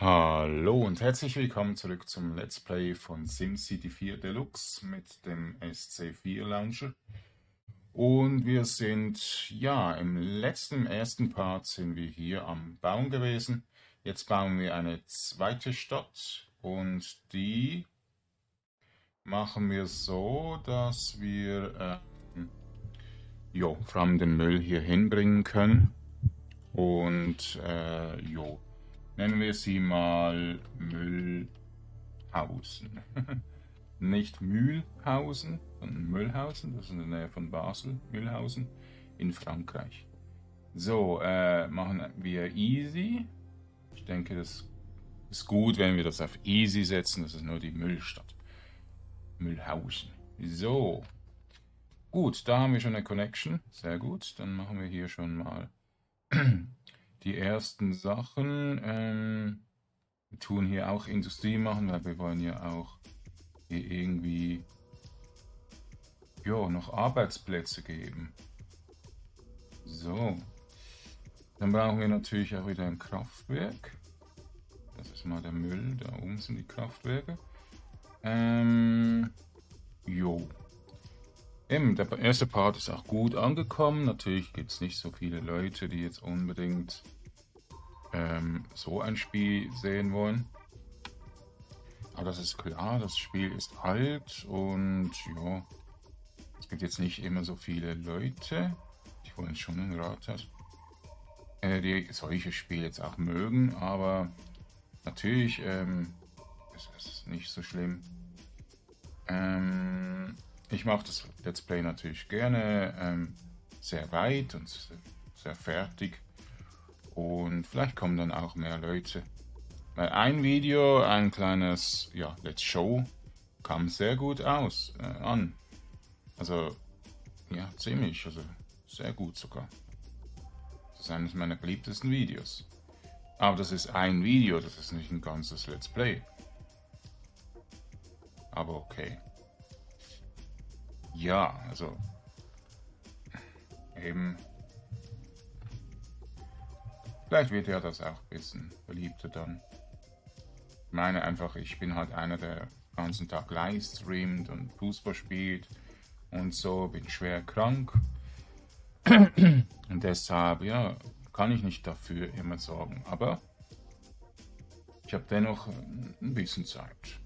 Hallo und herzlich willkommen zurück zum Let's Play von SimCity 4 Deluxe mit dem SC4 Launcher. Und wir sind, ja, im letzten, ersten Part sind wir hier am Bauen gewesen. Jetzt bauen wir eine zweite Stadt und die machen wir so, dass wir, äh, jo, vor allem den Müll hier hinbringen können. Und, äh, jo, Nennen wir sie mal Müllhausen. Nicht Mühlhausen, sondern Müllhausen. Das ist in der Nähe von Basel, Mühlhausen in Frankreich. So, äh, machen wir easy. Ich denke, das ist gut, wenn wir das auf easy setzen. Das ist nur die Müllstadt. Müllhausen. So. Gut, da haben wir schon eine Connection. Sehr gut. Dann machen wir hier schon mal die ersten Sachen. Ähm, wir tun hier auch Industrie machen, weil wir wollen ja auch hier irgendwie jo, noch Arbeitsplätze geben. So. Dann brauchen wir natürlich auch wieder ein Kraftwerk. Das ist mal der Müll. Da oben sind die Kraftwerke. Ähm, jo. Eben, der erste Part ist auch gut angekommen. Natürlich gibt es nicht so viele Leute, die jetzt unbedingt ähm, so ein Spiel sehen wollen. Aber das ist klar, das Spiel ist alt und ja, es gibt jetzt nicht immer so viele Leute, die wollen schon einen Rathaus, äh, die solche Spiele jetzt auch mögen, aber natürlich ähm, ist es nicht so schlimm. Ähm, ich mache das Let's Play natürlich gerne ähm, sehr weit und sehr fertig. Und vielleicht kommen dann auch mehr Leute. Weil ein Video, ein kleines ja, Let's Show, kam sehr gut aus, äh, an. Also, ja, ziemlich, also sehr gut sogar. Das ist eines meiner beliebtesten Videos. Aber das ist ein Video, das ist nicht ein ganzes Let's Play. Aber okay. Ja, also eben Vielleicht wird ja das auch ein bisschen beliebter dann. Ich meine einfach, ich bin halt einer, der den ganzen Tag live streamt und Fußball spielt und so, bin schwer krank. und deshalb, ja, kann ich nicht dafür immer sorgen. Aber ich habe dennoch ein bisschen Zeit.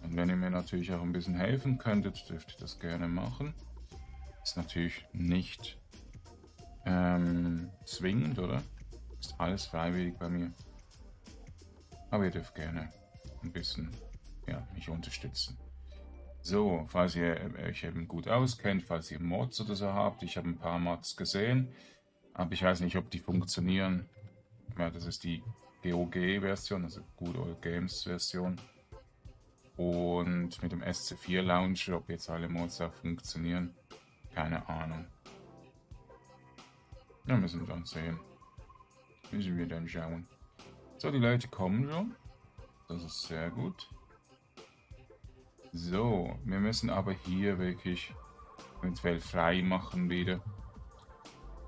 Und wenn ihr mir natürlich auch ein bisschen helfen könntet, dürft ihr das gerne machen. Ist natürlich nicht ähm, zwingend, oder? Ist alles freiwillig bei mir. Aber ihr dürft gerne ein bisschen ja, mich unterstützen. So, falls ihr euch eben gut auskennt, falls ihr Mods oder so habt, ich habe ein paar Mods gesehen, aber ich weiß nicht, ob die funktionieren. Ja, das ist die GOG-Version, also Good Old Games-Version. Und mit dem SC4 Launcher, ob jetzt alle Mods auch funktionieren, keine Ahnung. Ja, müssen wir dann sehen. Müssen wir dann schauen. So, die Leute kommen schon. Das ist sehr gut. So, wir müssen aber hier wirklich eventuell frei machen wieder.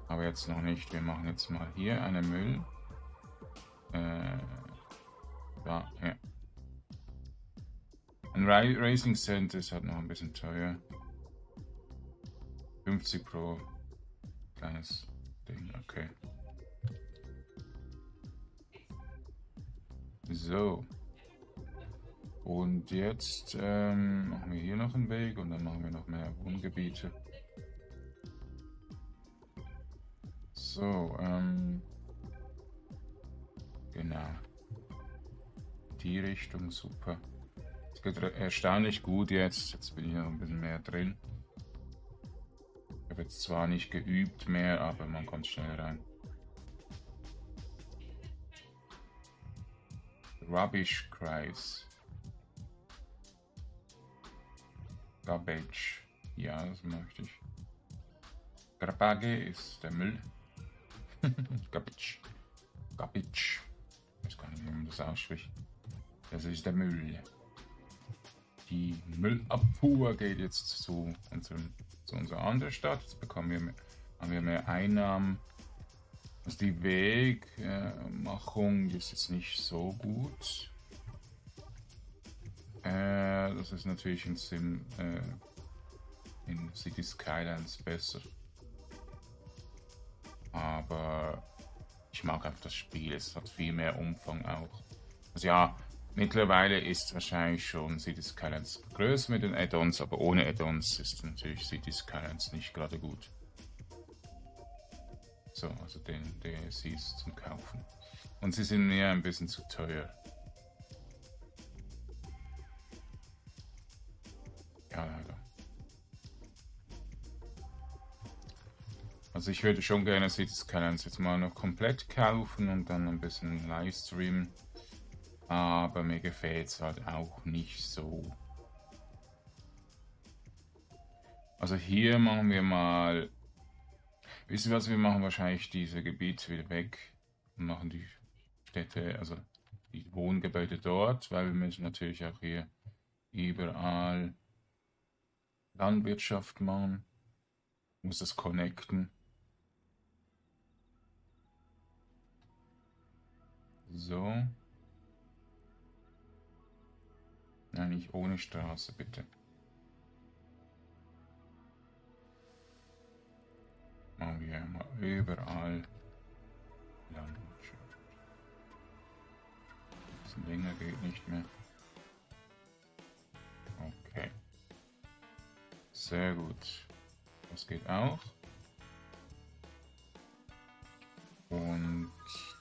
Aber jetzt noch nicht. Wir machen jetzt mal hier einen Müll. Äh, da, ja. Ein Racing Center ist halt noch ein bisschen teuer. 50 pro kleines Ding, okay. So. Und jetzt ähm, machen wir hier noch einen Weg und dann machen wir noch mehr Wohngebiete. So, ähm, genau. Die Richtung, super. Es geht erstaunlich gut jetzt. Jetzt bin ich noch ein bisschen mehr drin habe jetzt zwar nicht geübt mehr, aber man kommt schnell rein. Rubbish Kreis. Garbage. Ja, das möchte ich. Garbage ist der Müll. Garbage. Garbage. Ich weiß gar nicht, wie man das ausspricht. Das ist der Müll. Die Müllabfuhr geht jetzt zu unserem zu unserer Stadt. Jetzt bekommen wir, haben wir mehr Einnahmen. Also die Wegmachung ist jetzt nicht so gut. Äh, das ist natürlich in Sim äh, in City Skylines besser. Aber ich mag einfach das Spiel, es hat viel mehr Umfang auch. Also ja, mittlerweile ist wahrscheinlich schon City Skylines größer mit den Add-ons, aber ohne Add-ons ist natürlich City Skylines nicht gerade gut. So, also den DLCs zum Kaufen. Und sie sind mir ein bisschen zu teuer. Ja, leider. Also ich würde schon gerne Cities Skylines jetzt mal noch komplett kaufen und dann ein bisschen Livestreamen. Aber mir gefällt es halt auch nicht so. Also hier machen wir mal... Wisst ihr was, wir machen wahrscheinlich diese Gebiete wieder weg und machen die Städte, also die Wohngebäude dort, weil wir müssen natürlich auch hier überall Landwirtschaft machen. Muss das connecten. So. Nein, nicht ohne Straße, bitte. Machen wir mal überall Landwirtschaft. Das länger geht nicht mehr. Okay. Sehr gut. Das geht auch. Und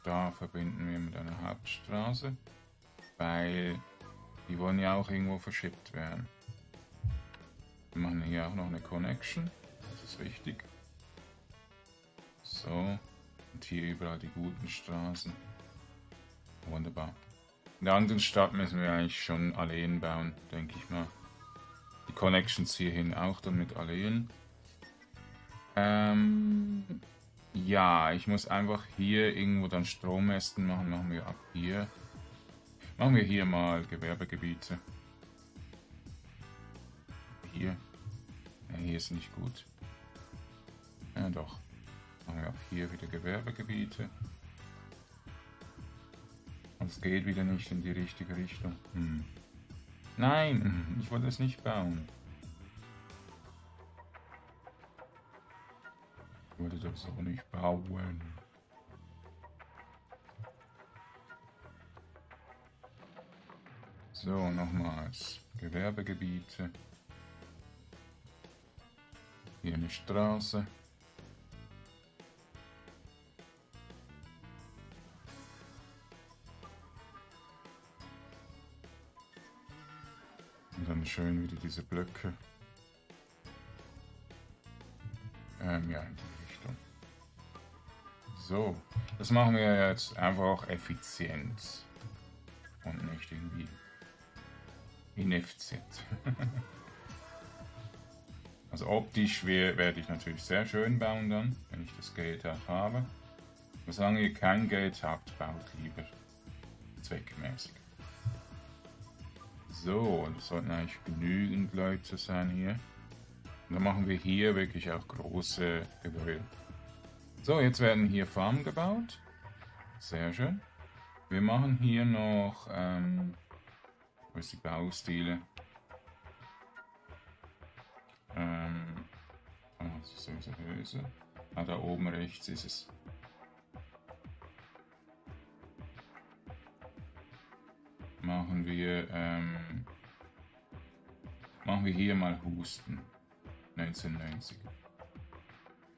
da verbinden wir mit einer Hauptstraße, weil die wollen ja auch irgendwo verschippt werden. Wir machen hier auch noch eine Connection, das ist wichtig. So, und hier überall die guten Straßen. Wunderbar. In der anderen Stadt müssen wir eigentlich schon Alleen bauen, denke ich mal. Die Connections hierhin auch dann mit Alleen. Ähm, ja, ich muss einfach hier irgendwo dann Strommästen machen. Machen wir ab hier. Machen wir hier mal Gewerbegebiete. Hier. Ja, hier ist nicht gut. Ja, doch. Machen wir auch hier wieder Gewerbegebiete. Und es geht wieder nicht in die richtige Richtung. Hm. Nein, ich wollte es nicht bauen. würde das auch nicht bauen. So, nochmals. Gewerbegebiete. Hier eine Straße. Und dann schön wieder diese Blöcke. Ähm, ja, so, das machen wir jetzt einfach effizient und nicht irgendwie ineffizient. also optisch werde ich natürlich sehr schön bauen dann, wenn ich das Geld auch habe. Aber solange ihr kein Geld habt, baut lieber zweckmäßig. So, das sollten eigentlich genügend Leute sein hier. Und dann machen wir hier wirklich auch große Gebäude. So, jetzt werden hier Farmen gebaut. Sehr schön. Wir machen hier noch, ähm, die Baustile? Ähm, oh, das ist so böse. Ah, da oben rechts ist es. Machen wir, ähm, machen wir hier mal Husten. 1990.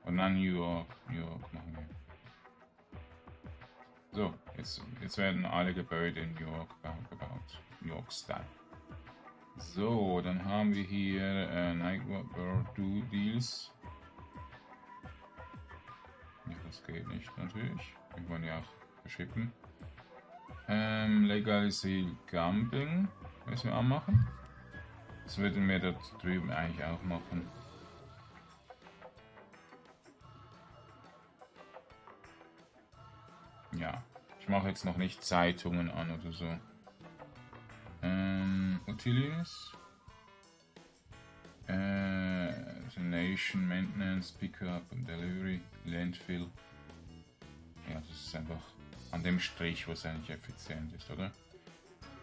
Und dann New York. New York machen wir. So, jetzt, jetzt werden alle Gebäude in New York gebaut. York. So, dann haben wir hier äh, Nightbird Deals. Ja, das geht nicht natürlich. Wir wollen ja auch verschippen. Ähm, Legalisiert Gambling müssen wir auch machen. Das würden wir da drüben eigentlich auch machen. Ja, ich mache jetzt noch nicht Zeitungen an oder so. Ähm, Utilities. Äh, Nation Maintenance, Pickup und Delivery, Landfill. Ja, das ist einfach an dem Strich, wo es eigentlich effizient ist, oder?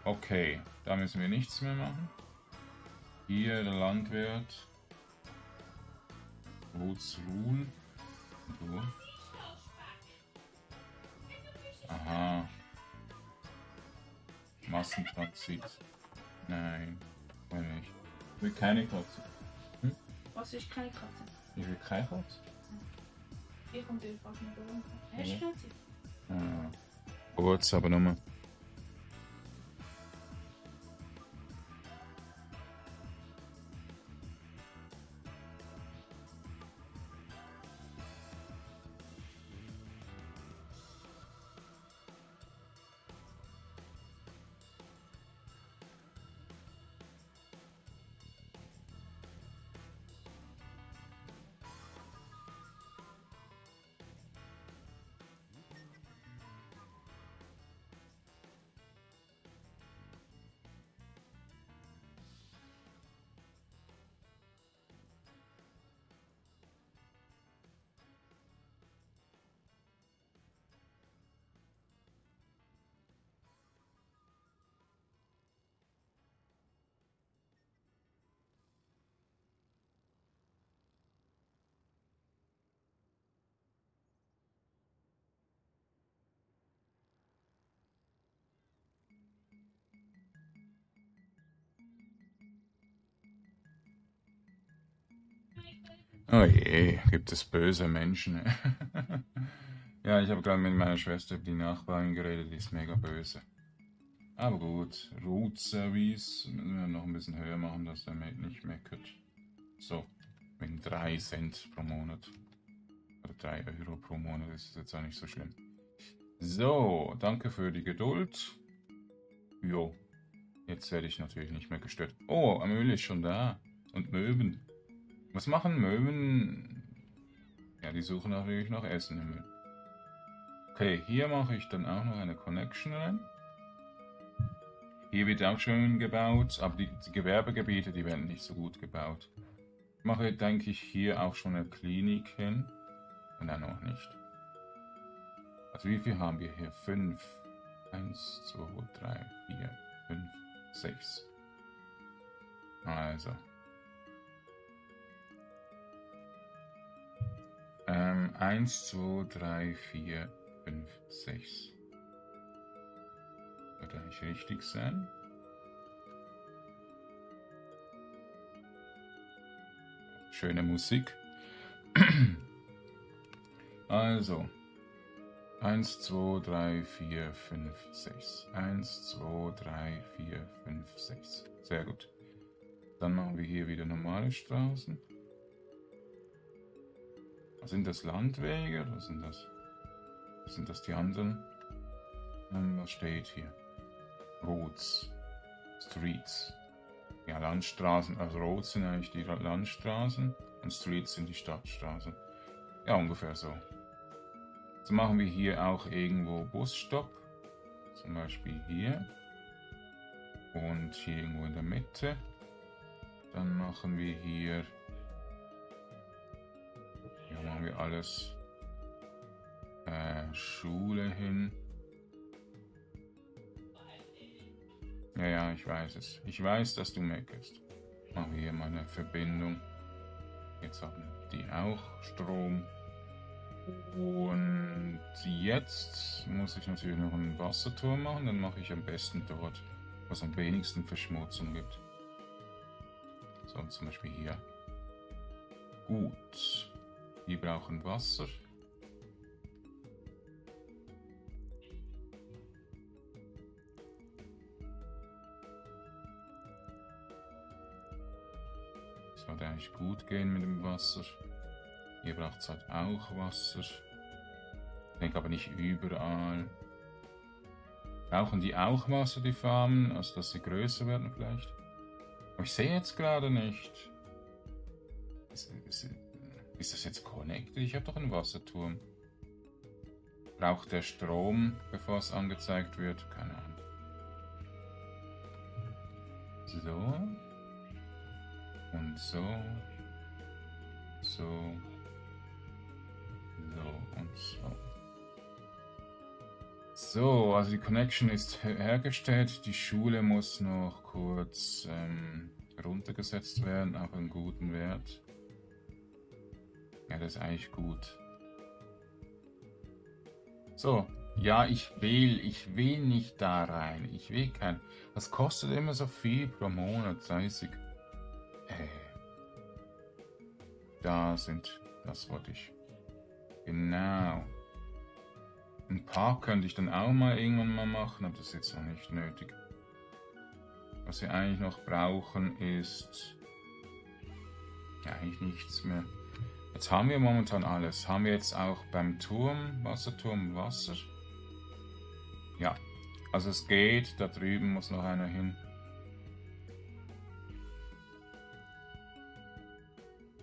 Okay, da müssen wir nichts mehr machen. Hier der Landwirt. Woods Rule. Aha. Massentransit. Nein, will nicht. Ich will keine Katze. Was ist keine Katze? Ich will keine Katze. Ich und du fast nicht rum. Hast du Zeit? Ah. Kurz, aber nur. Oh je, gibt es böse Menschen. ja, ich habe gerade mit meiner Schwester über die Nachbarin geredet, die ist mega böse. Aber gut, Root Service müssen wir noch ein bisschen höher machen, dass der nicht meckert. So, wegen 3 Cent pro Monat. Oder 3 Euro pro Monat ist jetzt auch nicht so schlimm. So, danke für die Geduld. Jo, jetzt werde ich natürlich nicht mehr gestört. Oh, Amelie ist schon da. Und Möwen. Was machen Möwen? Ja, die suchen natürlich nach Essen im Müll. Okay, hier mache ich dann auch noch eine Connection rein. Hier wird auch schon gebaut, aber die, die Gewerbegebiete, die werden nicht so gut gebaut. Ich mache, denke ich, hier auch schon eine Klinik hin. Nein, noch nicht. Also wie viel haben wir hier? Fünf. Eins, zwei, drei, vier, fünf, sechs. Also. Ähm, 1, 2, 3, 4, 5, 6. Wird eigentlich richtig sein? Schöne Musik. Also. 1, 2, 3, 4, 5, 6. 1, 2, 3, 4, 5, 6. Sehr gut. Dann machen wir hier wieder normale Straßen. Sind das Landwege oder sind das, sind das die anderen? Ähm, was steht hier? Roads, Streets. Ja, Landstraßen, also Roads sind eigentlich die Landstraßen und Streets sind die Stadtstraßen. Ja, ungefähr so. So machen wir hier auch irgendwo Busstopp. Zum Beispiel hier. Und hier irgendwo in der Mitte. Dann machen wir hier machen wir alles äh, Schule hin. Ja, ja, ich weiß es. Ich weiß, dass du meckerst. Machen wir hier mal eine Verbindung. Jetzt haben die auch Strom. Und jetzt muss ich natürlich noch einen Wasserturm machen. Dann mache ich am besten dort, wo es am wenigsten Verschmutzung gibt. So, zum Beispiel hier. Gut. Die brauchen Wasser. Sollte eigentlich gut gehen mit dem Wasser. Hier braucht es halt auch Wasser. Ich denke aber nicht überall. Brauchen die auch Wasser, die Farmen? Also, dass sie größer werden vielleicht? Aber ich sehe jetzt gerade nicht. Ist, ist, ist das jetzt connected? Ich habe doch einen Wasserturm. Braucht der Strom, bevor es angezeigt wird? Keine Ahnung. So. Und so. So. So und so. So, also die Connection ist her hergestellt. Die Schule muss noch kurz ähm, runtergesetzt werden auf einen guten Wert. Ja, das ist eigentlich gut. So, ja, ich will, ich will nicht da rein. Ich will kein. Das kostet immer so viel pro Monat, 30. Äh. Da sind, das wollte ich. Genau. Ein paar könnte ich dann auch mal irgendwann mal machen, aber das ist jetzt noch nicht nötig. Was wir eigentlich noch brauchen ist ja, eigentlich nichts mehr. Jetzt haben wir momentan alles. Haben wir jetzt auch beim Turm, Wasserturm, Wasser? Ja, also es geht. Da drüben muss noch einer hin.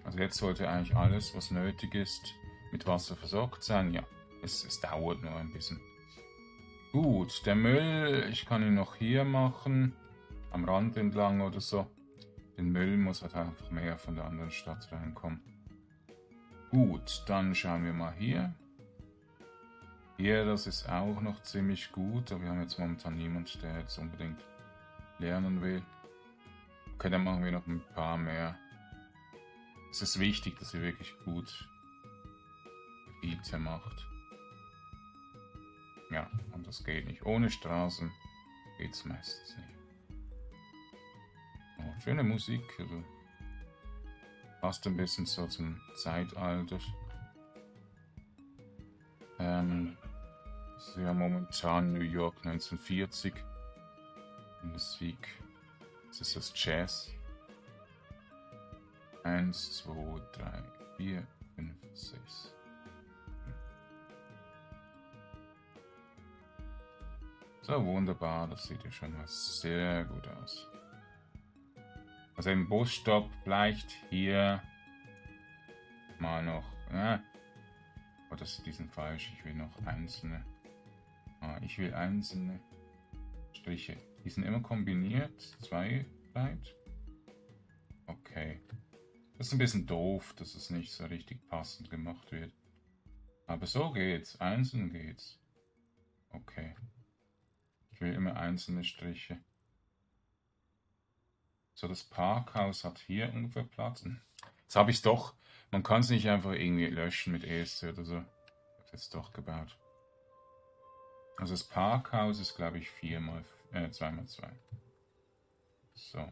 Also jetzt sollte eigentlich alles, was nötig ist, mit Wasser versorgt sein. Ja, es, es dauert nur ein bisschen. Gut, der Müll, ich kann ihn noch hier machen, am Rand entlang oder so. Den Müll muss halt einfach mehr von der anderen Stadt reinkommen. Gut, dann schauen wir mal hier. Hier, das ist auch noch ziemlich gut, aber wir haben jetzt momentan niemanden, der jetzt unbedingt lernen will. Okay, dann machen wir noch ein paar mehr. Es ist wichtig, dass ihr wirklich gut Gebiete macht. Ja, und das geht nicht. Ohne Straßen geht es meistens nicht. Oh, schöne Musik, also passt ein bisschen so zum Zeitalter. Ähm, ist ja momentan New York 1940. Musik. Das ist das Jazz. 1, 2, 3, 4, 5, 6. So, wunderbar. Das sieht ja schon mal sehr gut aus. Also im Busstopp vielleicht hier mal noch. Ja. Oh, das, die sind falsch. Ich will noch einzelne. Ah, ich will einzelne Striche. Die sind immer kombiniert. Zwei breit. Okay. Das ist ein bisschen doof, dass es nicht so richtig passend gemacht wird. Aber so geht's. Einzeln geht's. Okay. Ich will immer einzelne Striche. So, das Parkhaus hat hier ungefähr Platz. Jetzt habe ich es doch. Man kann es nicht einfach irgendwie löschen mit ESC oder so. Ich habe es jetzt doch gebaut. Also das Parkhaus ist, glaube ich, 4 mal, äh, 2 mal 2. So.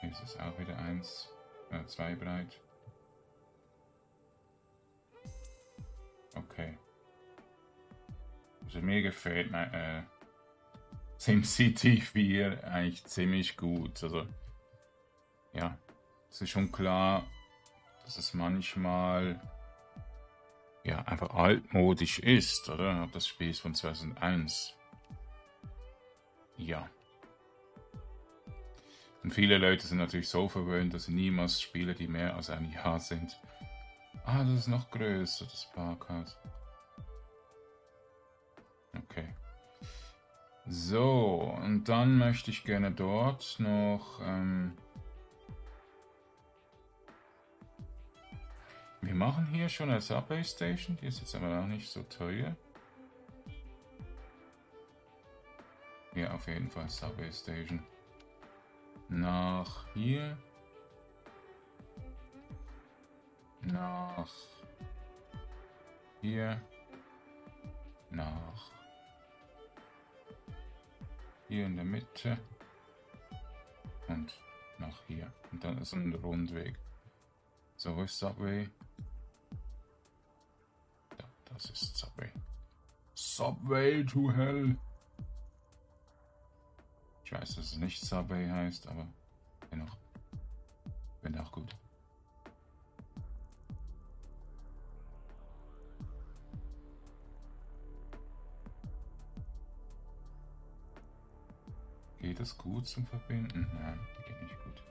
Hier ist es auch wieder 1, 2 äh, breit. Okay. Also mir gefällt mein, äh, SimCity 4 eigentlich ziemlich gut. Also, ja, es ist schon klar, dass es manchmal ja einfach altmodisch ist, oder? Das Spiel ist von 2001. Ja. Und viele Leute sind natürlich so verwöhnt, dass sie niemals Spiele, die mehr als ein Jahr sind. Ah, das ist noch größer, das Parkhaus. Okay. So, und dann möchte ich gerne dort noch... Ähm wir machen hier schon eine Subway Station, die ist jetzt aber auch nicht so teuer. Ja, auf jeden Fall Subway Station. Nach hier. Nach hier. Nach hier in der Mitte und nach hier. Und dann ist ein Rundweg. So, wo ist Subway? Ja, das ist Subway. Subway to Hell. Ich weiß, dass es nicht Subway heißt, aber dennoch. Bin auch gut. Geht das gut zum Verbinden? Nein, geht nicht gut.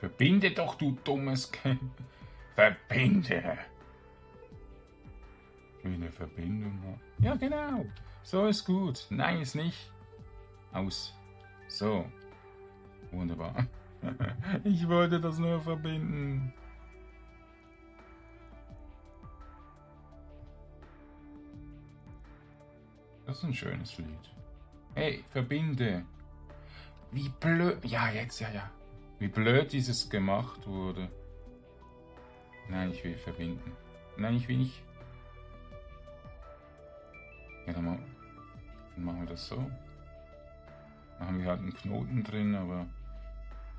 Verbinde doch, du dummes Kind. Verbinde. Will eine Verbindung haben. Ja, genau. So ist gut. Nein, ist nicht. Aus. So. Wunderbar. ich wollte das nur verbinden. Das ist ein schönes Lied. Hey, verbinde. Wie blöd. Ja, jetzt, ja, ja. Wie blöd dieses gemacht wurde. Nein, ich will verbinden. Nein, ich will nicht. Ja, dann, machen wir das so. Dann haben wir halt einen Knoten drin, aber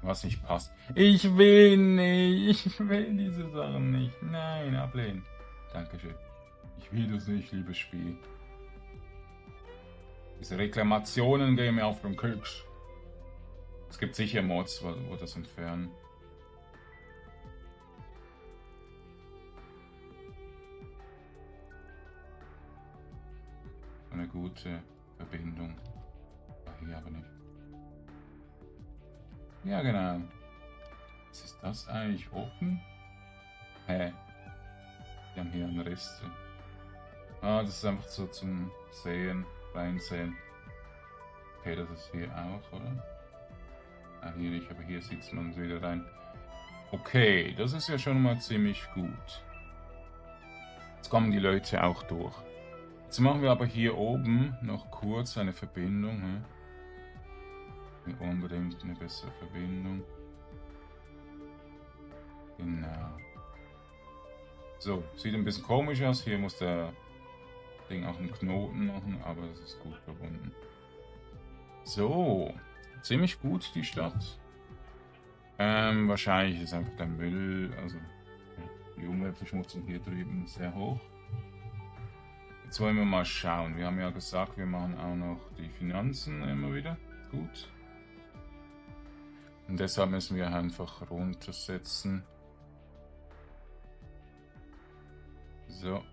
was nicht passt. Ich will nicht. Ich will diese Sachen nicht. Nein, ablehnen. Dankeschön. Ich will das nicht, liebes Spiel. Diese Reklamationen gehen mir auf den Keks. Es gibt sicher Mods, wo, wo das entfernen. Eine gute Verbindung. Ach, hier aber nicht. Ja, genau. Was ist das eigentlich offen? Hä? Wir haben hier einen drin. Ah, das ist einfach so zum Sehen reinsehen. Okay, das ist hier auch, oder? Ah, hier nicht, aber hier sieht man wieder rein. Okay, das ist ja schon mal ziemlich gut. Jetzt kommen die Leute auch durch. Jetzt machen wir aber hier oben noch kurz eine Verbindung. Hm? Unbedingt eine bessere Verbindung. Genau. So, sieht ein bisschen komisch aus. Hier muss der Ding auch einen Knoten machen, aber es ist gut verbunden. So, ziemlich gut die Stadt. Ähm, wahrscheinlich ist einfach der Müll, also die Umweltverschmutzung hier drüben sehr hoch. Jetzt wollen wir mal schauen. Wir haben ja gesagt, wir machen auch noch die Finanzen immer wieder gut. Und deshalb müssen wir einfach runtersetzen. So,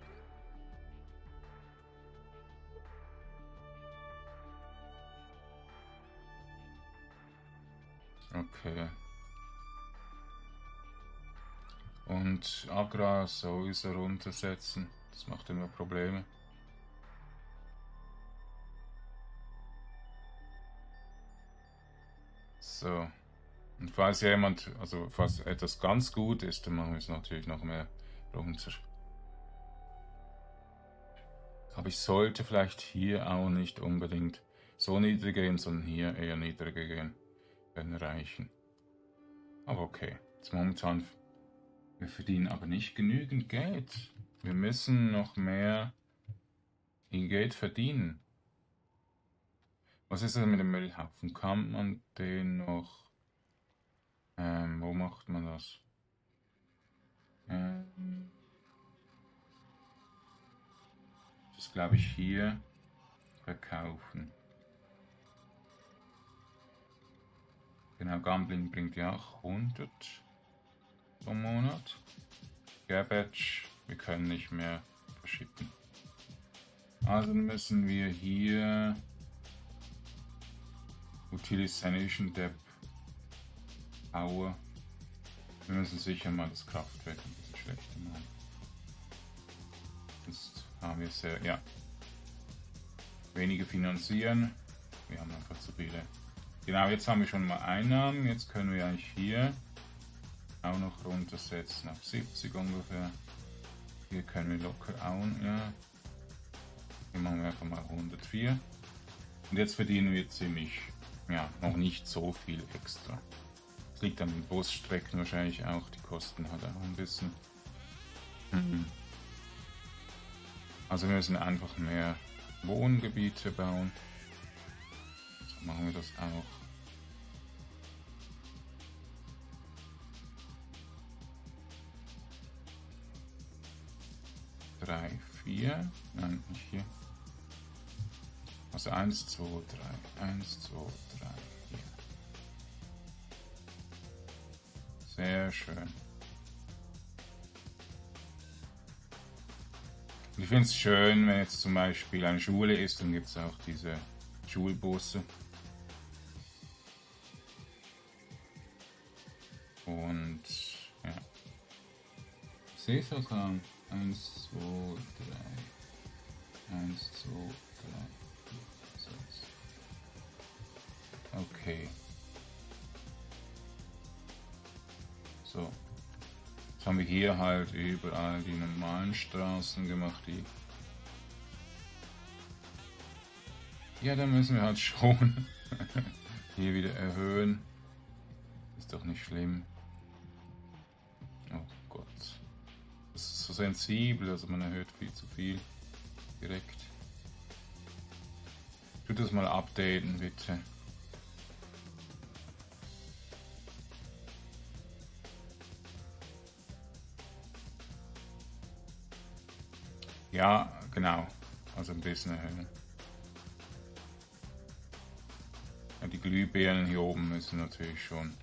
Okay. Und Agra sowieso runtersetzen. Das macht immer Probleme. So. Und falls jemand, also falls etwas ganz gut ist, dann machen wir es natürlich noch mehr runter. Aber ich sollte vielleicht hier auch nicht unbedingt so niedrig gehen, sondern hier eher niedriger gehen werden reichen. Aber okay, jetzt momentan, wir verdienen aber nicht genügend Geld. Wir müssen noch mehr Geld verdienen. Was ist denn mit dem Müllhaufen? Kann man den noch... Ähm, wo macht man das? Ähm, das glaube ich hier verkaufen. Genau, Gambling bringt ja auch 100 pro Monat. Garbage, wir können nicht mehr verschicken. Also müssen wir hier Utilization Dep Power. Wir müssen sicher mal das Kraftwerk ein bisschen schlechter machen. Jetzt haben wir sehr, ja, wenige finanzieren. Wir haben einfach zu viele Genau, jetzt haben wir schon mal Einnahmen. Jetzt können wir eigentlich hier auch noch runtersetzen auf 70 ungefähr. Hier können wir locker auch, ja. Hier machen wir einfach mal 104. Und jetzt verdienen wir ziemlich, ja, noch nicht so viel extra. Das liegt an den Busstrecken wahrscheinlich auch. Die Kosten hat auch ein bisschen. Mhm. Also wir müssen einfach mehr Wohngebiete bauen. So machen wir das auch. 3, 4. Nein, nicht hier. Also 1, 2, 3. 1, 2, 3, 4. Sehr schön. Und ich finde es schön, wenn jetzt zum Beispiel eine Schule ist, dann gibt es auch diese Schulbusse. Und ja. Ich sehe sogar 1, 2, 3. 1, 2, 3, 4, 6. Okay. So. Jetzt haben wir hier halt überall die normalen Straßen gemacht, die. Ja, da müssen wir halt schon hier wieder erhöhen. Ist doch nicht schlimm. Oh Gott. So sensibel, also man erhöht viel zu viel. Direkt. Tut das mal updaten, bitte. Ja, genau. Also ein bisschen erhöhen. Ja, die Glühbirnen hier oben müssen natürlich schon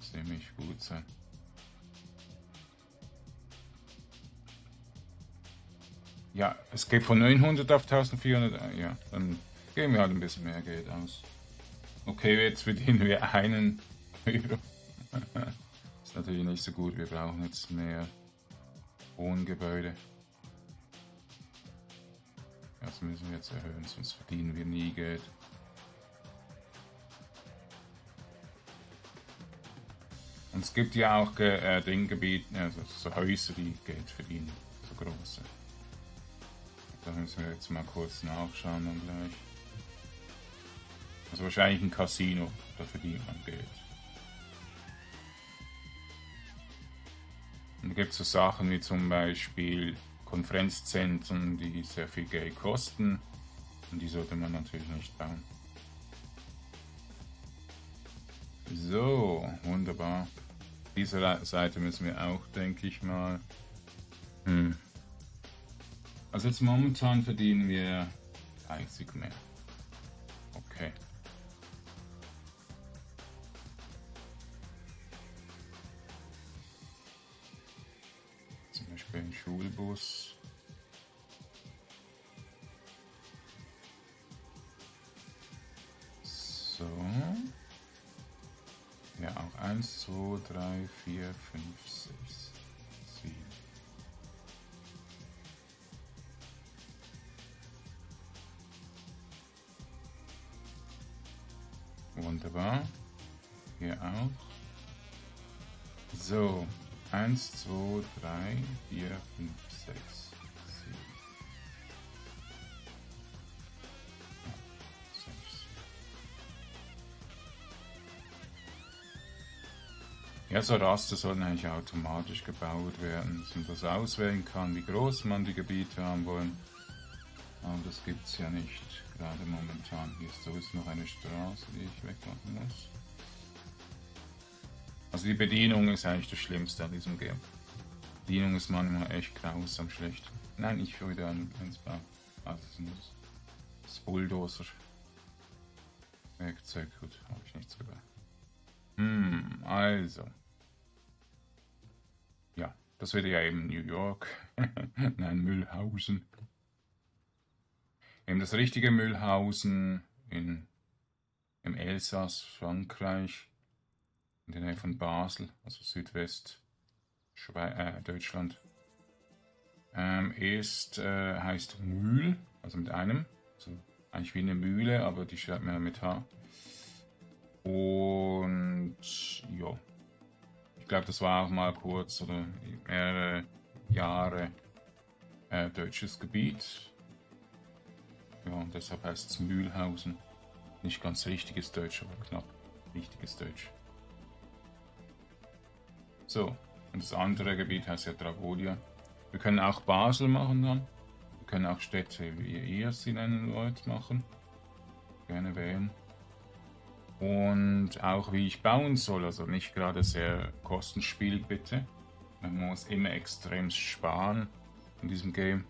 ziemlich gut sein. Ja, es geht von 900 auf 1400. Ja, dann geben wir halt ein bisschen mehr Geld aus. Okay, jetzt verdienen wir einen Euro. ist natürlich nicht so gut. Wir brauchen jetzt mehr Wohngebäude. Das müssen wir jetzt erhöhen, sonst verdienen wir nie Geld. Und es gibt ja auch äh, Dinggebiete, also so Häuser, die Geld verdienen, so große. Da müssen wir jetzt mal kurz nachschauen dann gleich. Also wahrscheinlich ein Casino, da verdient man Geld. Und da gibt es so Sachen wie zum Beispiel Konferenzzentren, die sehr viel Geld kosten. Und die sollte man natürlich nicht bauen. So, wunderbar. Diese Seite müssen wir auch, denke ich mal. Hm. Also jetzt momentan verdienen wir 30 mehr. Okay. Beispiel ein Schulbus. So. Ja, auch 1, 2, 3, 4, 5, 6, Wunderbar. Hier auch. So, 1, 2, 3, 4, 5, 6, 7. Ja, so Raster sollen eigentlich automatisch gebaut werden, dass man das auswählen kann, wie groß man die Gebiete haben wollen. Aber das gibt es ja nicht, gerade momentan. Hier ist sowieso noch eine Straße, die ich wegmachen muss. Also die Bedienung ist eigentlich das Schlimmste an diesem Game. Die Bedienung ist manchmal echt grausam schlecht. Nein, ich würde an eins bauen. Ah, das ist das Bulldozer. Werkzeug, gut, habe ich nichts drüber. Hm, also. Ja, das wäre ja eben New York. Nein, Müllhausen. Eben das richtige Müllhausen in, im Elsass, Frankreich in der Nähe von Basel, also Südwest Schwe äh, Deutschland, ähm, ist, äh, heißt Mühl, also mit einem, also eigentlich wie eine Mühle, aber die schreibt man mit H. Und ja, ich glaube, das war auch mal kurz oder mehrere Jahre äh, deutsches Gebiet. Ja, und deshalb heißt es Mühlhausen. Nicht ganz richtiges Deutsch, aber knapp richtiges Deutsch. So, und das andere Gebiet heißt ja Dragodia. Wir können auch Basel machen dann. Wir können auch Städte, wie ihr sie nennen wollt, machen. Gerne wählen. Und auch wie ich bauen soll, also nicht gerade sehr kostenspielig bitte. Man muss immer extrem sparen in diesem Game.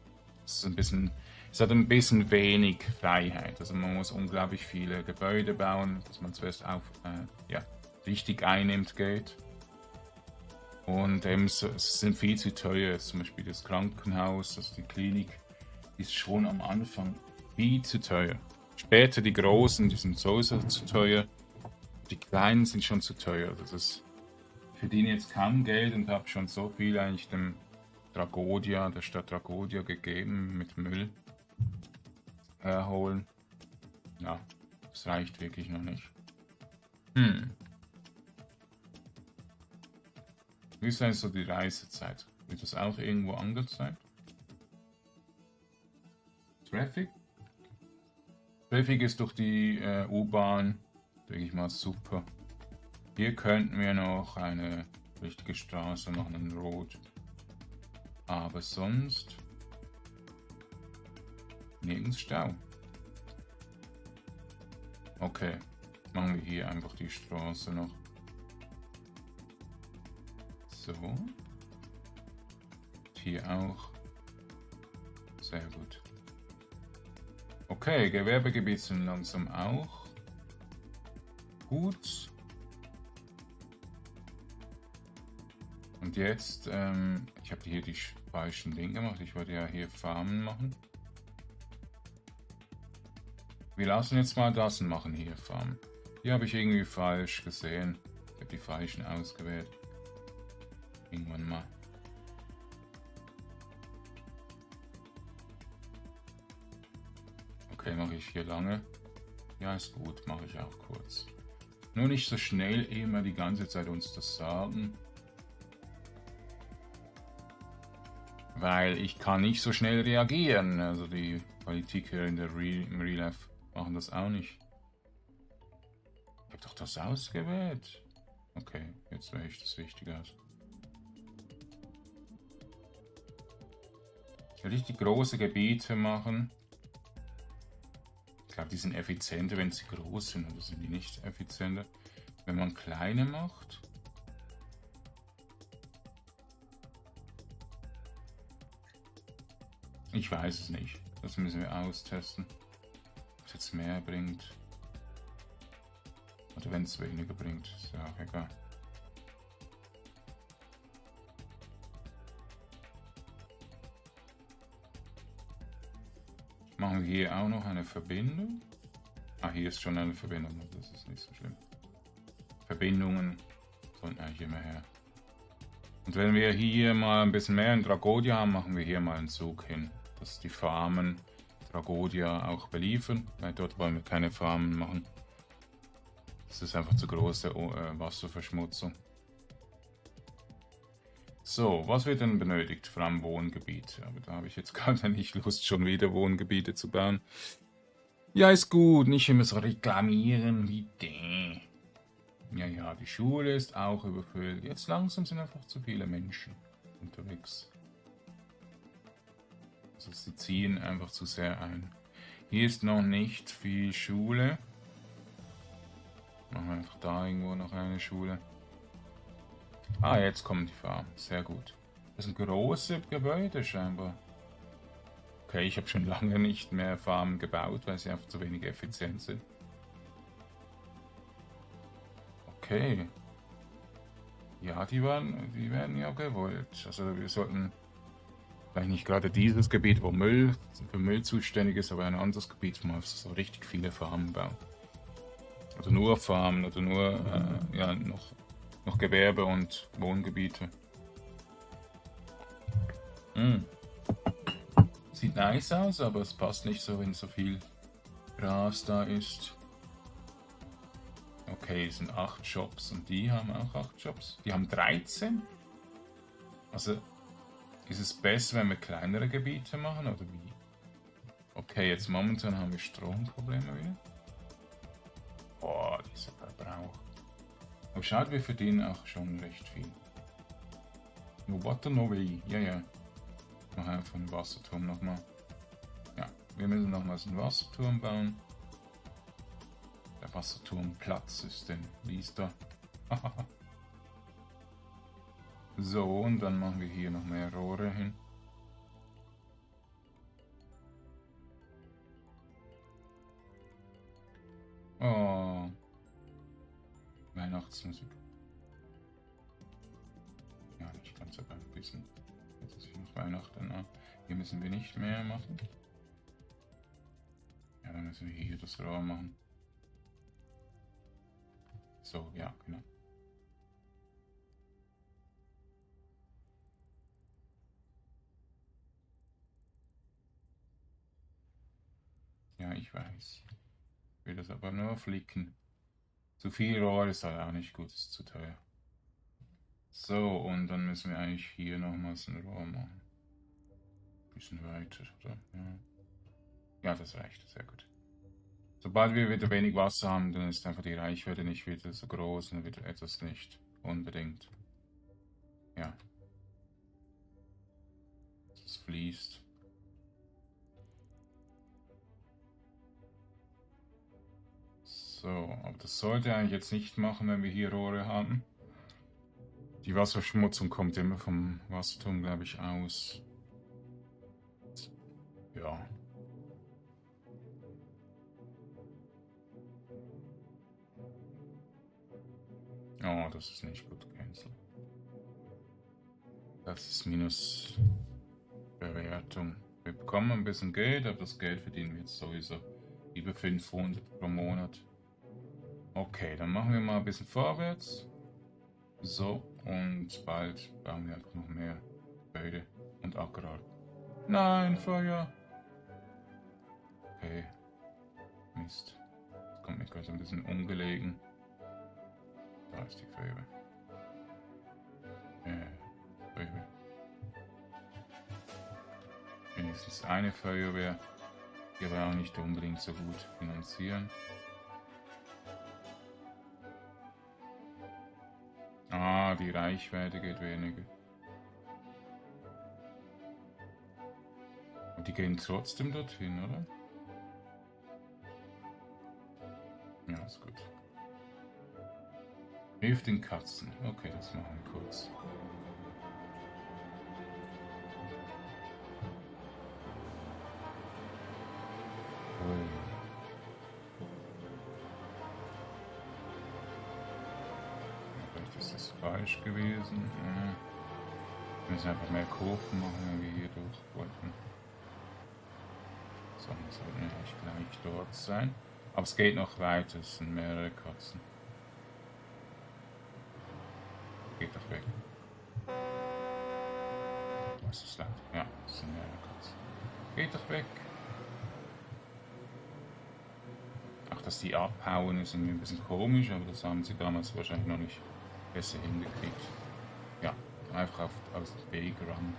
Es ist ein bisschen, es hat ein bisschen wenig Freiheit. Also man muss unglaublich viele Gebäude bauen, dass man zuerst auf, äh, ja, richtig einnimmt Geld. Und ähm, es sind viel zu teuer. Zum Beispiel das Krankenhaus, also die Klinik, ist schon am Anfang viel zu teuer. Später die großen, die sind sowieso zu teuer. Die kleinen sind schon zu teuer. Das ist, ich verdiene jetzt kaum Geld und habe schon so viel eigentlich dem Dragodia, der Stadt Dragodia gegeben mit Müll herholen. Ja, das reicht wirklich noch nicht. Hm. Wie ist denn so die Reisezeit? Wird das auch irgendwo angezeigt? Traffic? Traffic ist durch die äh, U-Bahn, denke ich mal, super. Hier könnten wir noch eine richtige Straße machen in Rot. Aber sonst nirgends Stau. Okay, machen wir hier einfach die Straße noch. So. Hier auch. Sehr gut. Okay, Gewerbegebiet sind langsam auch. Gut. Und jetzt, ähm, ich habe hier die falschen Dinge gemacht. Ich wollte ja hier Farmen machen. Wir lassen jetzt mal das machen hier, Farmen. Die habe ich irgendwie falsch gesehen. Ich habe die falschen ausgewählt. Irgendwann mal. Okay, mache ich hier lange. Ja, ist gut, mache ich auch kurz. Nur nicht so schnell immer die ganze Zeit uns das sagen. Weil ich kann nicht so schnell reagieren. Also die Politiker in der Real, im Real Life machen das auch nicht. Ich habe doch das ausgewählt. Okay, jetzt wähle ich das Wichtige aus. Richtig große Gebiete machen. Ich glaube, die sind effizienter, wenn sie groß sind, oder sind die nicht effizienter? Wenn man kleine macht. Ich weiß es nicht. Das müssen wir austesten. Jetzt mehr bringt. Oder wenn es weniger bringt. Ist ja auch egal. Machen wir hier auch noch eine Verbindung. Ah, hier ist schon eine Verbindung. Das ist nicht so schlimm. Verbindungen sollten eigentlich immer her. Und wenn wir hier mal ein bisschen mehr in Dragodia haben, machen wir hier mal einen Zug hin dass die Farmen Dragodia auch beliefern, weil dort wollen wir keine Farmen machen. Das ist einfach zu große äh, Wasserverschmutzung. So, was wird denn benötigt? Vor allem Wohngebiete. Aber da habe ich jetzt gerade nicht Lust, schon wieder Wohngebiete zu bauen. Ja, ist gut. Nicht immer so reklamieren wie der. Ja, ja, die Schule ist auch überfüllt. Jetzt langsam sind einfach zu viele Menschen unterwegs. Also sie ziehen einfach zu sehr ein. Hier ist noch nicht viel Schule. Machen wir einfach da irgendwo noch eine Schule. Ah, jetzt kommen die Farben. Sehr gut. Das sind große Gebäude scheinbar. Okay, ich habe schon lange nicht mehr Farmen gebaut, weil sie einfach zu wenig effizient sind. Okay. Ja, die, waren, die werden ja gewollt. Also wir sollten Vielleicht nicht gerade dieses Gebiet, wo Müll für Müll zuständig ist, aber ein anderes Gebiet, wo man so richtig viele Farmen baut. Also nur Farmen oder nur äh, ja, noch, noch Gewerbe und Wohngebiete. Mm. Sieht nice aus, aber es passt nicht so, wenn so viel Gras da ist. Okay, es sind 8 Shops und die haben auch 8 Shops. Die haben 13. Also ist es besser, wenn wir kleinere Gebiete machen oder wie? Okay, jetzt momentan haben wir Stromprobleme wieder. Boah, dieser Verbrauch. Aber schaut, wir verdienen auch schon recht viel. No water, no way. Ja, ja. Mach einfach einen Wasserturm nochmal. Ja, wir müssen nochmals einen Wasserturm bauen. Der Wasserturm Platz ist denn, wie ist da? So, und dann machen wir hier noch mehr Rohre hin. Oh. Weihnachtsmusik. Ja, nicht ganz, aber ein bisschen. Jetzt ist noch Weihnachten. Ah, hier müssen wir nicht mehr machen. Ja, dann müssen wir hier das Rohr machen. So, ja, genau. Ja, ich weiß. Ich will das aber nur flicken. Zu viel Rohr ist halt auch nicht gut, ist zu teuer. So, und dann müssen wir eigentlich hier nochmals ein Rohr machen. Bisschen weiter, oder? Ja. ja, das reicht. Sehr gut. Sobald wir wieder wenig Wasser haben, dann ist einfach die Reichweite nicht wieder so groß und wieder etwas nicht unbedingt. Ja. Es fließt. So, aber das sollte eigentlich jetzt nicht machen, wenn wir hier Rohre haben. Die Wasserschmutzung kommt immer vom Wasserturm, glaube ich, aus. Ja. Oh, das ist nicht gut, Cancel. Das ist Minusbewertung. Wir bekommen ein bisschen Geld, aber das Geld verdienen wir jetzt sowieso über 500 pro Monat. Okay, dann machen wir mal ein bisschen vorwärts. So, und bald bauen wir einfach noch mehr Böde und Acker. Nein, Feuer! Okay. Mist. Das kommt mir gerade ein bisschen ungelegen. Da ist die Feuerwehr. Äh, Feuerwehr. Wenigstens eine Feuerwehr, die aber auch nicht unbedingt so gut finanzieren. Ah, die Reichweite geht weniger. Und die gehen trotzdem dorthin, oder? Ja, ist gut. Hilf den Katzen. Okay, das machen wir kurz. Ist das falsch gewesen. Wir müssen einfach mehr Kurven machen, wenn wir hier durch wollten. So, das sollten wir eigentlich gleich dort sein. Aber es geht noch weiter, es sind mehrere Katzen. Geht doch weg. Was ist das? Ja, es sind mehrere Katzen. Geht doch weg. Ach, dass die abhauen, ist irgendwie ein bisschen komisch, aber das haben sie damals wahrscheinlich noch nicht besser hingekriegt. Ja, einfach auf, aus dem Weg ran.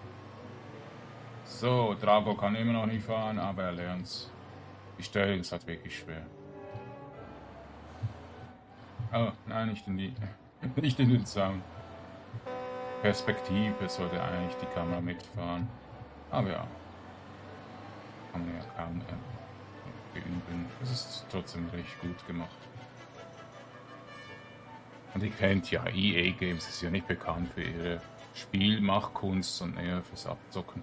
So, Drago kann immer noch nicht fahren, aber er lernt's. Die Stelle ist halt wirklich schwer. Oh, nein, nicht in die. nicht in den Zaun. Perspektive sollte eigentlich die Kamera mitfahren. Aber ja. Kann man ja kaum äh, beüben. Es ist trotzdem recht gut gemacht. Und ihr kennt ja, EA Games ist ja nicht bekannt für ihre Spielmachkunst, sondern eher fürs Abzocken.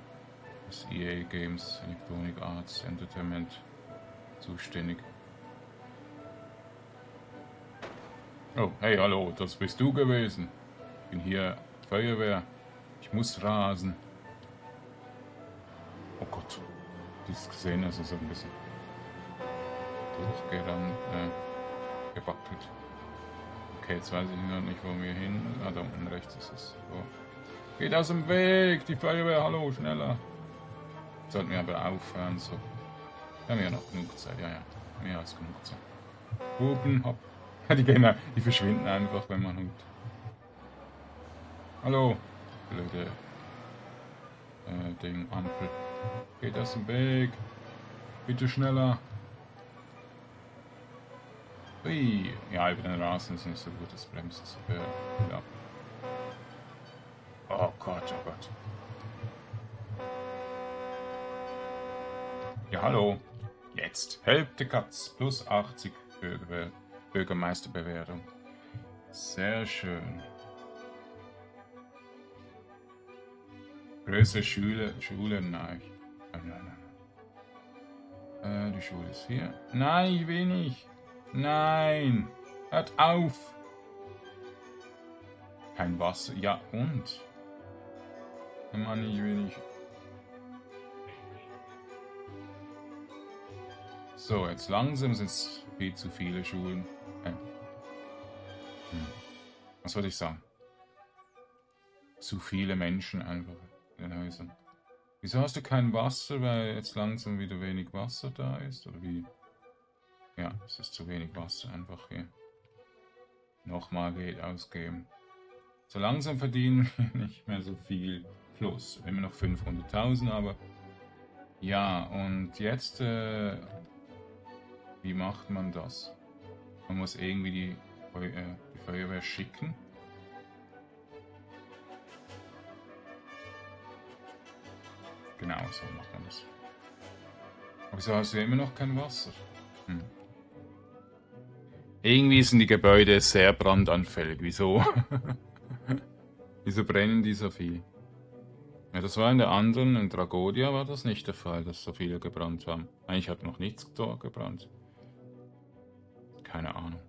Das EA Games, Electronic Arts Entertainment zuständig. Oh, hey, hallo, das bist du gewesen. Ich bin hier Feuerwehr. Ich muss rasen. Oh Gott. Dieses gesehen, also so ein bisschen durchgerannt, äh, gewackelt. Okay, jetzt weiß ich noch nicht, wo wir hin. Ah, da unten rechts ist es. So. Geht aus dem Weg, die Feuerwehr, hallo, schneller. Sollten wir aber aufhören, so. Wir haben ja noch genug Zeit, ja, ja. Mehr als genug Zeit. Hupen, hopp. Die, gehen, die verschwinden einfach, wenn man hupt. Hallo, blöde äh, Ding, Ampel. Geht aus dem Weg. Bitte schneller. Ui. Ja, über den Rasen ist nicht so gut, das bremst ja. ja. Oh Gott, oh Gott. Ja, hallo. Jetzt. Help the Katz. Plus 80 Bürger Bürgermeisterbewertung. Sehr schön. Größere Schule, Schule, nein. Nein, nein, nein. Äh, die Schule ist hier. Nein, ich will nicht. Nein. Hört auf. Kein Wasser. Ja, und? Mann, ich will nicht. So, jetzt langsam sind es viel zu viele Schulen. Hm. Was soll ich sagen? Zu viele Menschen einfach in den Häusern. Wieso hast du kein Wasser, weil jetzt langsam wieder wenig Wasser da ist? Oder wie? Ja, es ist zu wenig Wasser einfach hier. Nochmal Geld ausgeben. So langsam verdienen wir nicht mehr so viel plus. Immer noch 500.000, aber ja, und jetzt, äh, wie macht man das? Man muss irgendwie die, äh, die Feuerwehr schicken. Genau, so macht man das. Aber wieso hast du immer noch kein Wasser? Hm. Irgendwie sind die Gebäude sehr brandanfällig. Wieso? Wieso brennen die so viel? Ja, das war in der anderen, in Dragodia war das nicht der Fall, dass so viele gebrannt haben. Eigentlich hat noch nichts dort gebrannt. Keine Ahnung.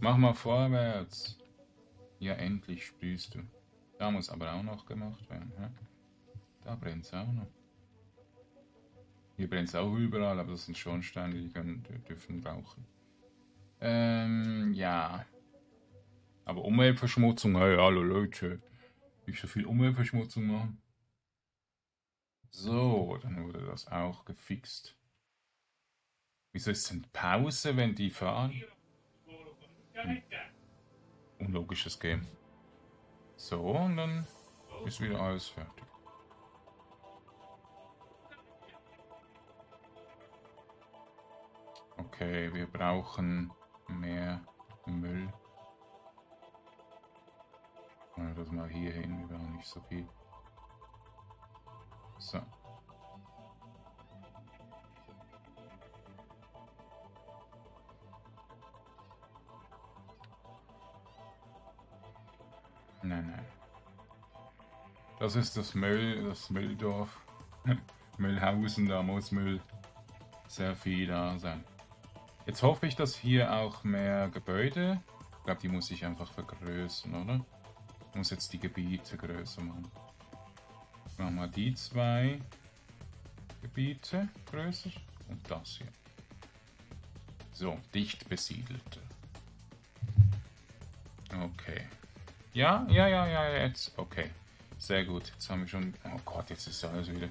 Mach mal vorwärts. Ja, endlich sprühst du. Da muss aber auch noch gemacht werden. Ja? Da brennt es auch noch. Hier brennt es auch überall, aber das sind Schornsteine, die, können, die dürfen rauchen. Ähm, ja. Aber Umweltverschmutzung, hey, hallo Leute. Nicht so viel Umweltverschmutzung machen. So, dann wurde das auch gefixt. Wieso ist denn Pause, wenn die fahren? Hm. Unlogisches Game. So, und dann ist wieder alles fertig. Okay, wir brauchen mehr Müll. Ja, das mal hier hin, wir brauchen nicht so viel. So. Nein, nein. Das ist das Müll, das Mülldorf. Müllhausen, da muss Müll sehr viel da sein. Jetzt hoffe ich, dass hier auch mehr Gebäude. Ich glaube, die muss ich einfach vergrößern, oder? Ich muss jetzt die Gebiete größer machen. Machen wir die zwei Gebiete größer und das hier. So, dicht besiedelte. Okay. Ja, ja, ja, ja, jetzt. Okay. Sehr gut. Jetzt haben wir schon... Oh Gott, jetzt ist alles wieder...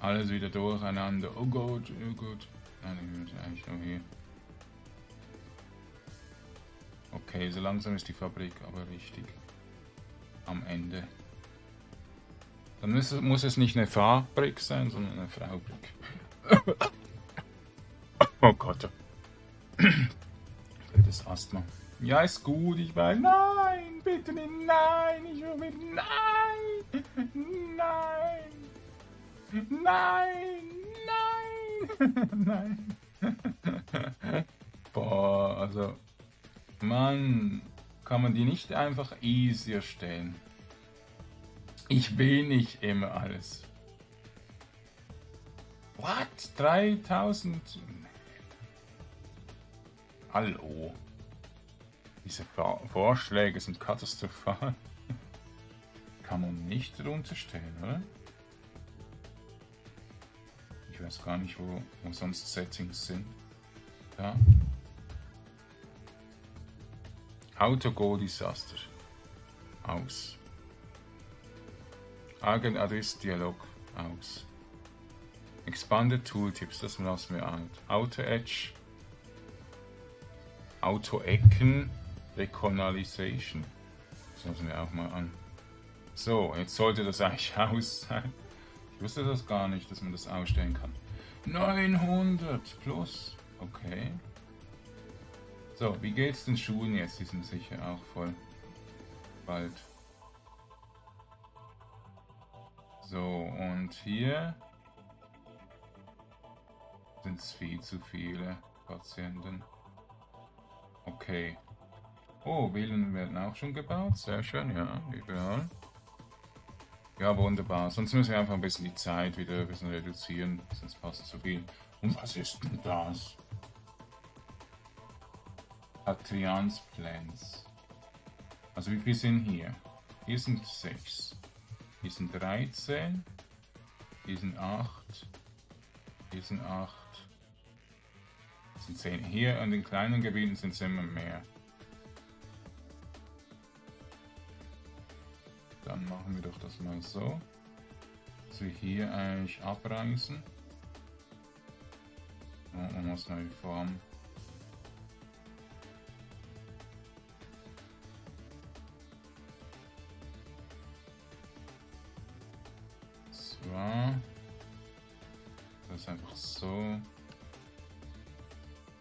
Alles wieder durcheinander. Oh Gott, oh Gott. Nein, ich will eigentlich nur hier. Okay, so langsam ist die Fabrik aber richtig am Ende. Dann muss es, muss es nicht eine Fabrik sein, sondern eine Fraubrik. oh Gott. Das Asthma. Ja, ist gut, ich weiß. Nein, bitte nicht, nein, ich will mit. Nein, nein, nein, nein. Boah, also, Mann, kann man die nicht einfach easier stellen? Ich will nicht immer alles. What? 3000? Hallo. Diese Vorschläge sind katastrophal. Kann man nicht runterstellen, oder? Weiß gar nicht, wo, wo sonst Settings sind. Da. Auto-Go Disaster. Aus. Agent Address Dialog. Aus. Expanded Tooltips, das lassen wir out. Auto Edge. Auto Ecken. Reconalization. Das lassen wir auch mal an. So, jetzt sollte das eigentlich aus sein. Ich wusste das gar nicht, dass man das ausstellen kann. 900 plus. Okay. So, wie geht's den Schuhen jetzt? Die sind sicher auch voll. Bald. So, und hier sind es viel zu viele Patienten. Okay. Oh, Villen werden auch schon gebaut. Sehr schön, ja, überall. Ja, wunderbar. Sonst müssen wir einfach ein bisschen die Zeit wieder ein bisschen reduzieren, sonst passt zu viel. Und was ist denn das? Adrians Plans. Also wie viele sind hier? Hier sind 6. Hier sind 13. Hier sind 8. Hier sind 8. Hier sind 10. Hier an den kleinen Gebieten sind es immer mehr. Dann machen wir doch das mal so, dass wir hier eigentlich abreißen. Und man muss neue Form. So. Das ist einfach so.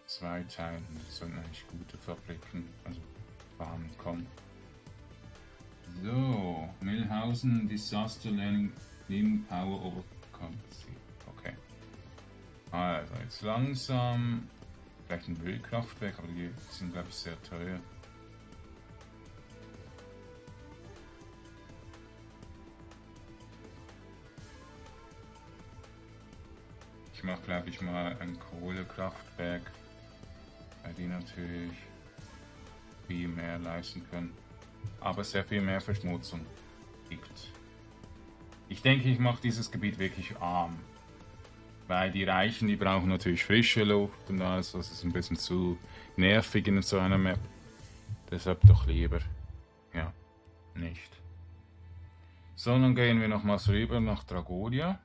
Zwei Teilen sind eigentlich gute Fabriken, also Farmen kommen. So, Millhausen Disaster Learning Lean Power Overcome. Okay. Also, jetzt langsam. Vielleicht ein Ölkraftwerk, aber die sind, glaube ich, sehr teuer. Ich mache, glaube ich, mal ein Kohlekraftwerk, weil die natürlich viel mehr leisten können, aber sehr viel mehr Verschmutzung gibt. Ich denke, ich mache dieses Gebiet wirklich arm, weil die Reichen, die brauchen natürlich frische Luft und alles, das ist ein bisschen zu nervig in so einer Map. Deshalb doch lieber, ja, nicht. So, dann gehen wir nochmals rüber nach Dragodia.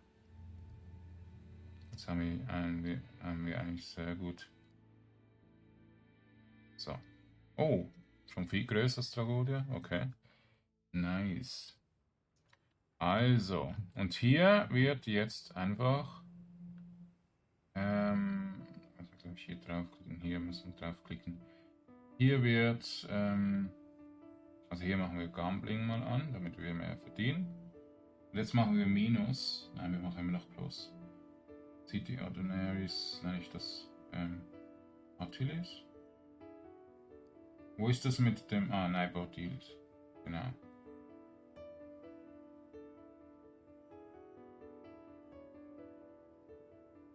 Jetzt haben wir, haben haben wir eigentlich sehr gut. So. Oh, schon viel größer als Dragodia. Okay. Nice. Also, und hier wird jetzt einfach. Ähm, also ich hier draufklicken. Hier müssen wir draufklicken. Hier wird. Ähm, also hier machen wir Gambling mal an, damit wir mehr verdienen. Und jetzt machen wir Minus. Nein, wir machen immer noch Plus. City Ordinaries, nenne ich das ähm, Achilles. Wo ist das mit dem. Ah, Neighbor Deals. Genau.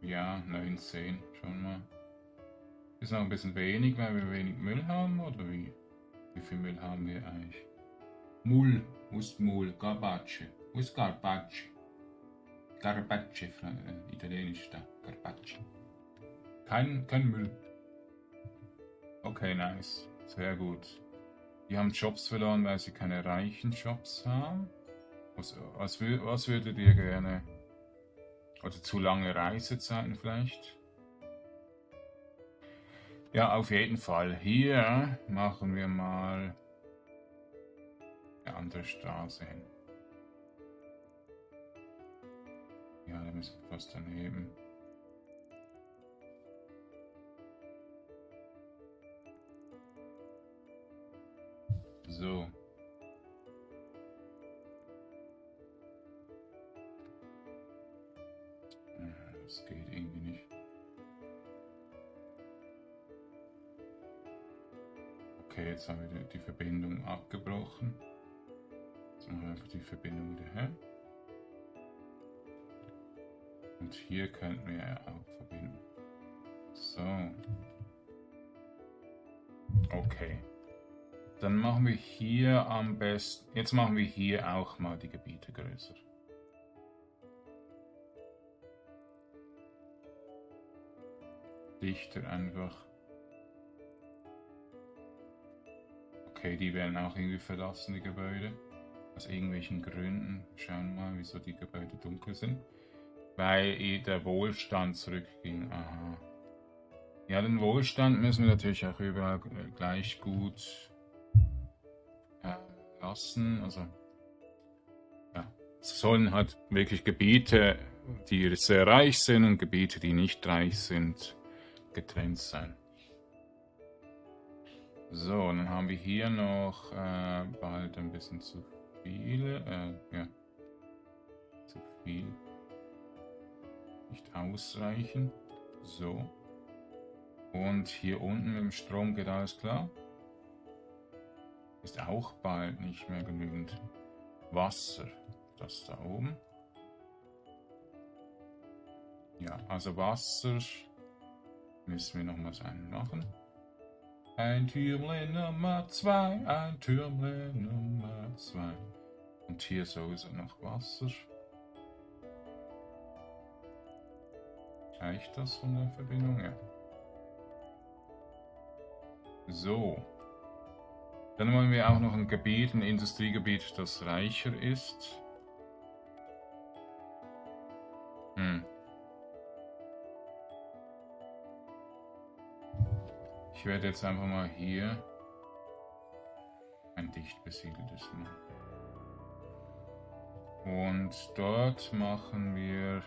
Ja, 19 schon mal. Ist noch ein bisschen wenig, weil wir wenig Müll haben, oder wie? Wie viel Müll haben wir eigentlich? Mull, wo ist Mull? Garbage. Wo ist? Garbage, äh, italienisch da. Garbage. Kein, kein Müll. Okay, nice. Sehr gut. Die haben Jobs verloren, weil sie keine reichen Jobs haben. Was, was, was würdet ihr gerne? Oder zu lange Reisezeiten vielleicht? Ja, auf jeden Fall. Hier machen wir mal eine andere Straße hin. Ja, da müssen wir fast daneben. So. Das geht irgendwie nicht. Okay, jetzt haben wir die Verbindung abgebrochen. Jetzt machen wir einfach die Verbindung wieder her. Und hier könnten wir ja auch verbinden. So. Okay. Dann machen wir hier am besten. Jetzt machen wir hier auch mal die Gebiete größer. Dichter einfach. Okay, die werden auch irgendwie verlassen, die Gebäude. Aus irgendwelchen Gründen. Schauen wir mal, wieso die Gebäude dunkel sind. Weil der Wohlstand zurückging. Aha. Ja, den Wohlstand müssen wir natürlich auch überall gleich gut lassen. Also ja, es sollen halt wirklich Gebiete, die sehr reich sind und Gebiete, die nicht reich sind, getrennt sein. So, dann haben wir hier noch äh, bald ein bisschen zu viele, äh, ja, zu viel, nicht ausreichend. So. Und hier unten mit dem Strom geht alles klar ist auch bald nicht mehr genügend Wasser. Das da oben. Ja, also Wasser müssen wir nochmals einen machen. Ein Türmle Nummer 2, ein Türmle Nummer 2. Und hier sowieso noch Wasser. Reicht das von der Verbindung? Ja. So. Dann wollen wir auch noch ein Gebiet, ein Industriegebiet, das reicher ist. Hm. Ich werde jetzt einfach mal hier ein dicht besiedeltes machen. Und dort machen wir.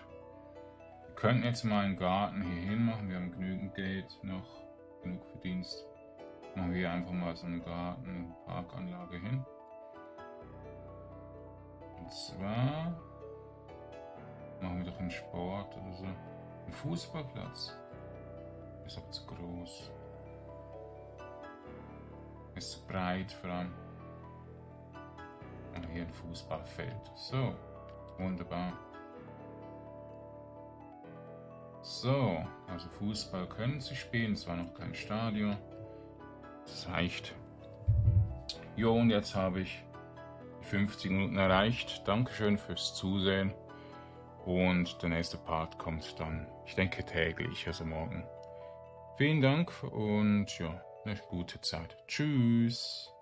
Wir könnten jetzt mal einen Garten hier hin machen. Wir haben genügend Geld noch, genug Verdienst. Machen wir einfach mal so eine Garten, Parkanlage hin. Und zwar machen wir doch einen Sport oder so. Ein Fußballplatz. Ist aber zu groß. Ist zu breit vor allem. Und hier ein Fußballfeld. So, wunderbar. So, also Fußball können sie spielen, zwar noch kein Stadion. Das reicht. Jo, und jetzt habe ich 50 Minuten erreicht. Dankeschön fürs Zusehen. Und der nächste Part kommt dann, ich denke täglich, also morgen. Vielen Dank und ja, eine gute Zeit. Tschüss.